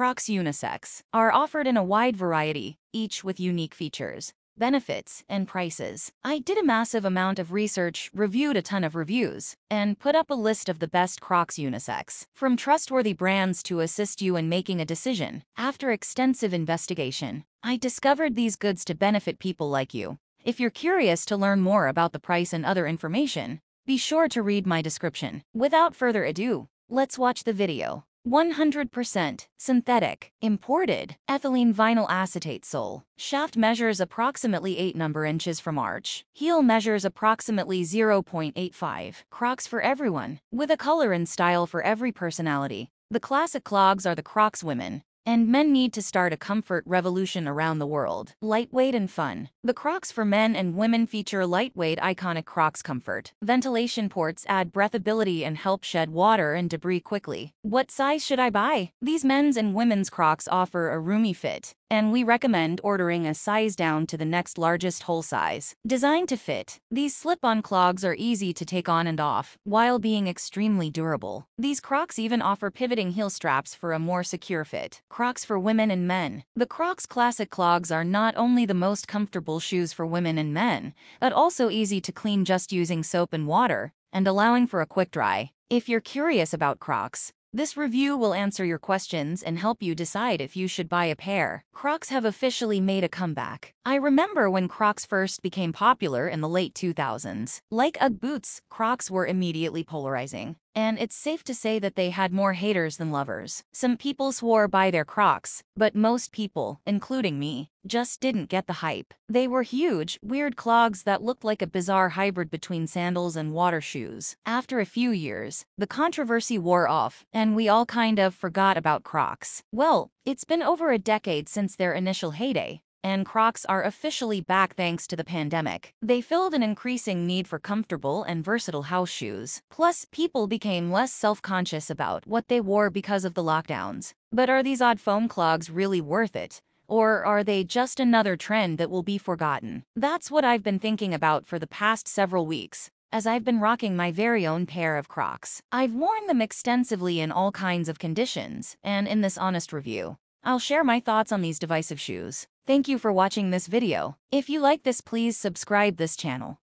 Crocs Unisex are offered in a wide variety, each with unique features, benefits, and prices. I did a massive amount of research, reviewed a ton of reviews, and put up a list of the best Crocs unisex from trustworthy brands to assist you in making a decision. After extensive investigation, I discovered these goods to benefit people like you. If you're curious to learn more about the price and other information, be sure to read my description. Without further ado, let's watch the video. 100% synthetic, imported, ethylene vinyl acetate sole. Shaft measures approximately 8 number inches from arch. Heel measures approximately 0.85. Crocs for everyone, with a color and style for every personality. The classic clogs are the Crocs women, and men need to start a comfort revolution around the world. Lightweight and fun. The Crocs for men and women feature lightweight iconic Crocs comfort. Ventilation ports add breathability and help shed water and debris quickly. What size should I buy? These men's and women's Crocs offer a roomy fit, and we recommend ordering a size down to the next largest whole size. Designed to fit, these slip-on clogs are easy to take on and off, while being extremely durable. These Crocs even offer pivoting heel straps for a more secure fit. Crocs for women and men. The Crocs Classic Clogs are not only the most comfortable shoes for women and men, but also easy to clean just using soap and water, and allowing for a quick dry. If you're curious about Crocs, this review will answer your questions and help you decide if you should buy a pair. Crocs have officially made a comeback. I remember when Crocs first became popular in the late 2000s. Like Ugg boots, Crocs were immediately polarizing. And it's safe to say that they had more haters than lovers. Some people swore by their Crocs, but most people, including me, just didn't get the hype. They were huge, weird clogs that looked like a bizarre hybrid between sandals and water shoes. After a few years, the controversy wore off, and we all kind of forgot about Crocs. Well, it's been over a decade since their initial heyday, and Crocs are officially back thanks to the pandemic. They filled an increasing need for comfortable and versatile house shoes. Plus, people became less self-conscious about what they wore because of the lockdowns. But are these odd foam clogs really worth it? Or are they just another trend that will be forgotten? That's what I've been thinking about for the past several weeks as I've been rocking my very own pair of Crocs. I've worn them extensively in all kinds of conditions, and in this honest review, I'll share my thoughts on these divisive shoes. Thank you for watching this video. If you like this please subscribe this channel.